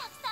Oh,